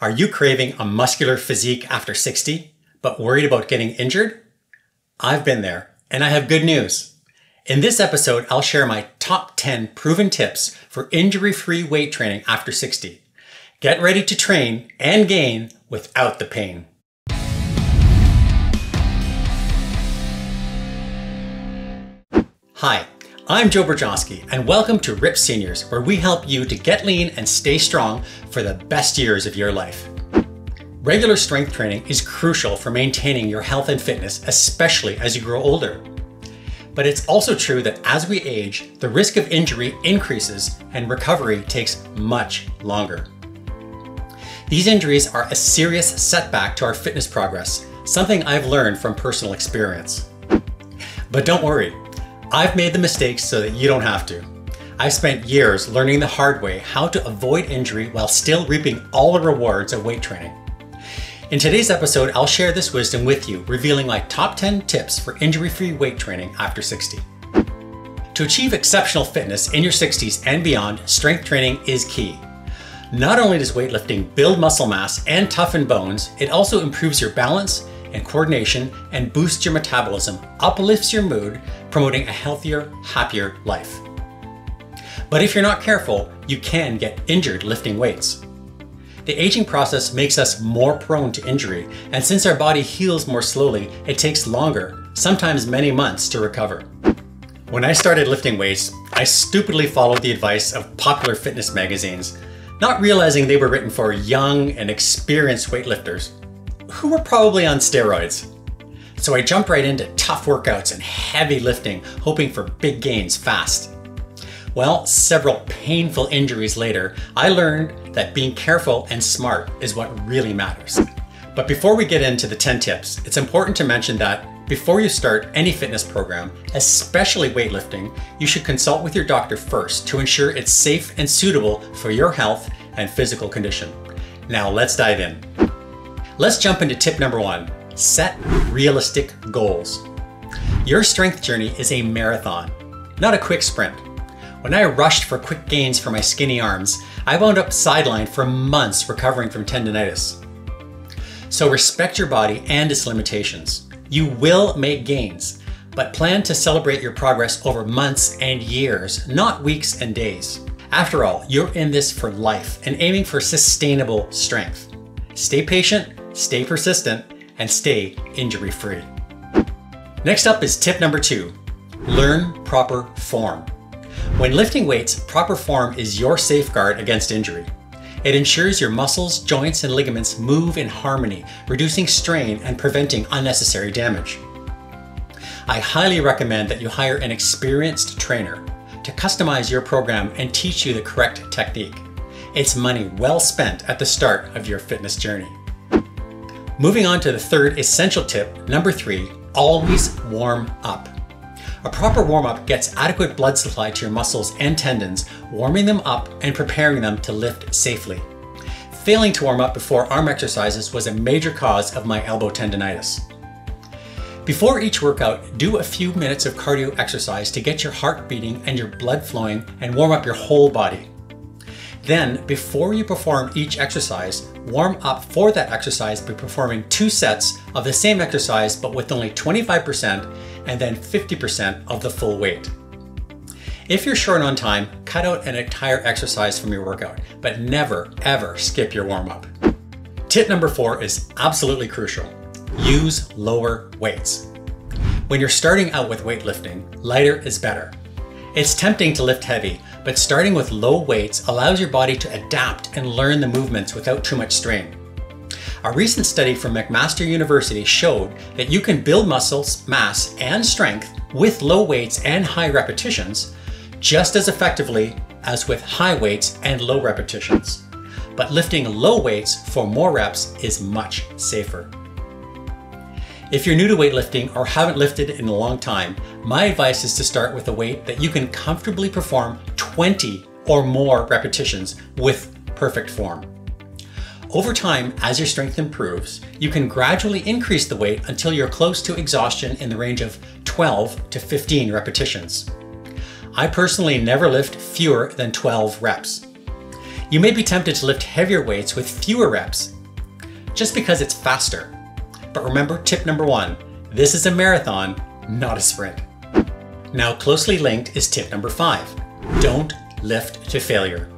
Are you craving a muscular physique after 60, but worried about getting injured? I've been there, and I have good news. In this episode, I'll share my top 10 proven tips for injury free weight training after 60. Get ready to train and gain without the pain. Hi, I'm Joe Berjonski, and welcome to Ripped Seniors, where we help you to get lean and stay strong for the best years of your life. Regular strength training is crucial for maintaining your health and fitness, especially as you grow older. But it's also true that as we age, the risk of injury increases and recovery takes much longer. These injuries are a serious setback to our fitness progress, something I've learned from personal experience. But don't worry, I've made the mistakes so that you don't have to. I've spent years learning the hard way how to avoid injury while still reaping all the rewards of weight training. In today's episode, I'll share this wisdom with you, revealing my top 10 tips for injury free weight training after 60. To achieve exceptional fitness in your 60s and beyond, strength training is key. Not only does weightlifting build muscle mass and toughen bones, it also improves your balance, and coordination and boosts your metabolism, uplifts your mood, promoting a healthier, happier life. But if you're not careful, you can get injured lifting weights. The aging process makes us more prone to injury, and since our body heals more slowly, it takes longer, sometimes many months, to recover. When I started lifting weights, I stupidly followed the advice of popular fitness magazines, not realizing they were written for young and experienced weightlifters who were probably on steroids. So I jumped right into tough workouts and heavy lifting, hoping for big gains fast. Well, several painful injuries later, I learned that being careful and smart is what really matters. But before we get into the 10 tips, it's important to mention that before you start any fitness program, especially weightlifting, you should consult with your doctor first to ensure it's safe and suitable for your health and physical condition. Now let's dive in. Let's jump into tip number one set realistic goals. Your strength journey is a marathon, not a quick sprint. When I rushed for quick gains for my skinny arms, I wound up sidelined for months recovering from tendonitis. So respect your body and its limitations. You will make gains, but plan to celebrate your progress over months and years, not weeks and days. After all, you're in this for life and aiming for sustainable strength. Stay patient stay persistent, and stay injury free. Next up is tip number two learn proper form. When lifting weights, proper form is your safeguard against injury. It ensures your muscles, joints, and ligaments move in harmony, reducing strain and preventing unnecessary damage. I highly recommend that you hire an experienced trainer to customize your program and teach you the correct technique. It's money well spent at the start of your fitness journey. Moving on to the third essential tip, number three, always warm up. A proper warm up gets adequate blood supply to your muscles and tendons, warming them up and preparing them to lift safely. Failing to warm up before arm exercises was a major cause of my elbow tendonitis. Before each workout, do a few minutes of cardio exercise to get your heart beating and your blood flowing and warm up your whole body. Then, before you perform each exercise, warm up for that exercise by performing two sets of the same exercise but with only 25% and then 50% of the full weight. If you're short on time, cut out an entire exercise from your workout, but never ever skip your warm up. Tip number four is absolutely crucial. Use lower weights. When you're starting out with weightlifting, lighter is better. It's tempting to lift heavy, but starting with low weights allows your body to adapt and learn the movements without too much strain. A recent study from McMaster University showed that you can build muscles, mass, and strength with low weights and high repetitions just as effectively as with high weights and low repetitions. But lifting low weights for more reps is much safer. If you're new to weightlifting or haven't lifted in a long time, my advice is to start with a weight that you can comfortably perform 20 or more repetitions with perfect form. Over time, as your strength improves, you can gradually increase the weight until you're close to exhaustion in the range of 12 to 15 repetitions. I personally never lift fewer than 12 reps. You may be tempted to lift heavier weights with fewer reps just because it's faster. But remember tip number one, this is a marathon, not a sprint. Now closely linked is tip number five, don't lift to failure.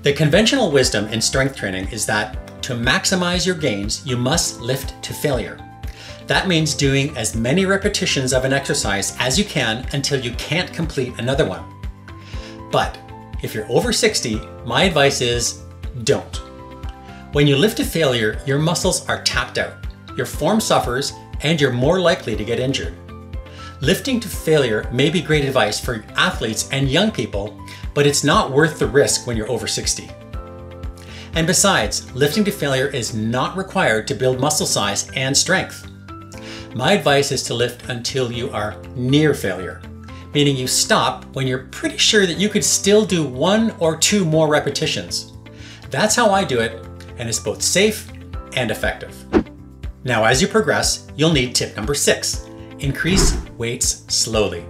The conventional wisdom in strength training is that to maximize your gains, you must lift to failure. That means doing as many repetitions of an exercise as you can until you can't complete another one. But if you're over 60, my advice is don't. When you lift to failure, your muscles are tapped out, your form suffers, and you're more likely to get injured. Lifting to failure may be great advice for athletes and young people, but it's not worth the risk when you're over 60. And besides, lifting to failure is not required to build muscle size and strength. My advice is to lift until you are near failure, meaning you stop when you're pretty sure that you could still do one or two more repetitions. That's how I do it, and it's both safe and effective. Now, as you progress, you'll need tip number six increase weights slowly.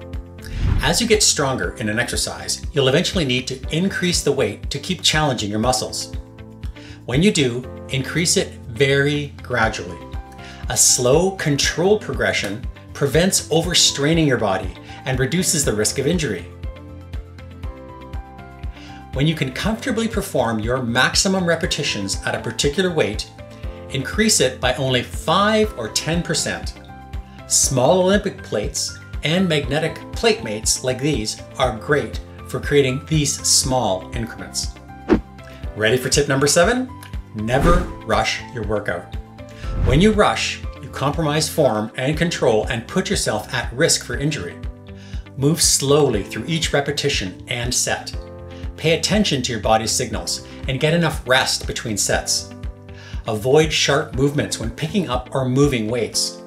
As you get stronger in an exercise, you'll eventually need to increase the weight to keep challenging your muscles. When you do, increase it very gradually. A slow, controlled progression prevents overstraining your body and reduces the risk of injury. When you can comfortably perform your maximum repetitions at a particular weight, increase it by only 5 or 10%. Small Olympic plates and magnetic PlateMates like these are great for creating these small increments. Ready for tip number seven? Never rush your workout. When you rush, you compromise form and control and put yourself at risk for injury. Move slowly through each repetition and set. Pay attention to your body's signals and get enough rest between sets. Avoid sharp movements when picking up or moving weights.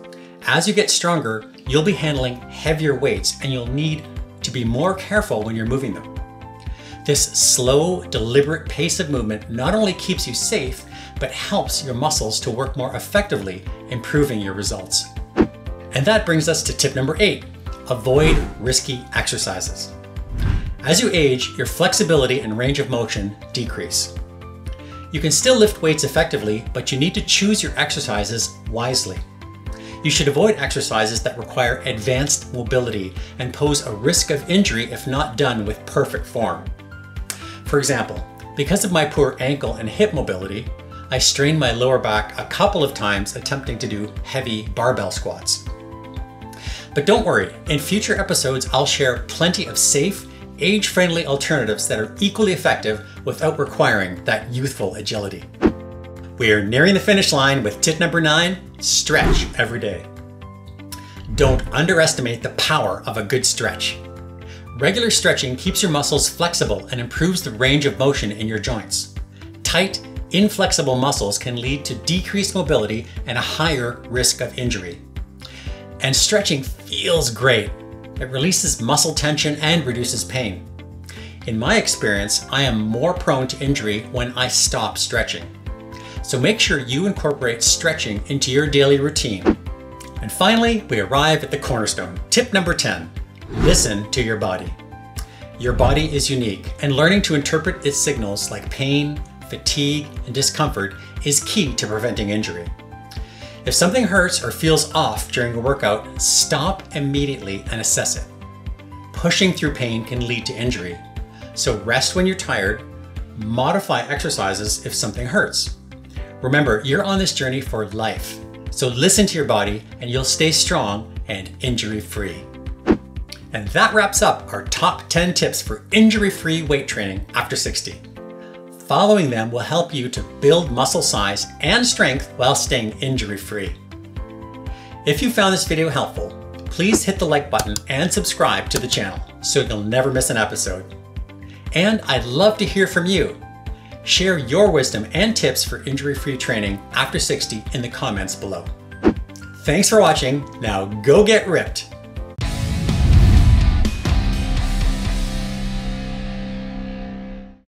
As you get stronger, you'll be handling heavier weights and you'll need to be more careful when you're moving them. This slow, deliberate pace of movement not only keeps you safe, but helps your muscles to work more effectively, improving your results. And that brings us to tip number eight, avoid risky exercises. As you age, your flexibility and range of motion decrease. You can still lift weights effectively, but you need to choose your exercises wisely. You should avoid exercises that require advanced mobility and pose a risk of injury if not done with perfect form. For example, because of my poor ankle and hip mobility, I strained my lower back a couple of times attempting to do heavy barbell squats. But don't worry, in future episodes I'll share plenty of safe, age-friendly alternatives that are equally effective without requiring that youthful agility. We are nearing the finish line with tip number nine, stretch every day. Don't underestimate the power of a good stretch. Regular stretching keeps your muscles flexible and improves the range of motion in your joints. Tight, inflexible muscles can lead to decreased mobility and a higher risk of injury. And stretching feels great. It releases muscle tension and reduces pain. In my experience, I am more prone to injury when I stop stretching. So make sure you incorporate stretching into your daily routine. And finally, we arrive at the cornerstone. Tip number 10, listen to your body. Your body is unique and learning to interpret its signals like pain, fatigue, and discomfort is key to preventing injury. If something hurts or feels off during a workout, stop immediately and assess it. Pushing through pain can lead to injury, so rest when you're tired, modify exercises if something hurts. Remember, you're on this journey for life, so listen to your body and you'll stay strong and injury free. And that wraps up our top 10 tips for injury free weight training after 60. Following them will help you to build muscle size and strength while staying injury free. If you found this video helpful, please hit the like button and subscribe to the channel so you'll never miss an episode. And I'd love to hear from you. Share your wisdom and tips for injury-free training after 60 in the comments below. Thanks for watching. Now go get ripped.